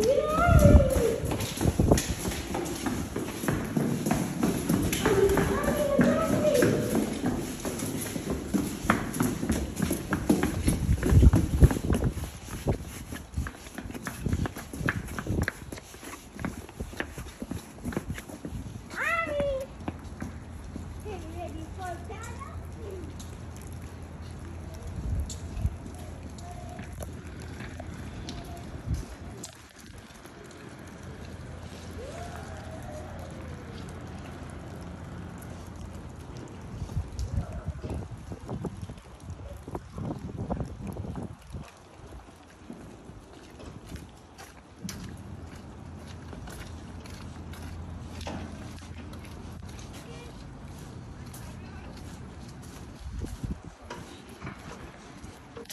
Yeah.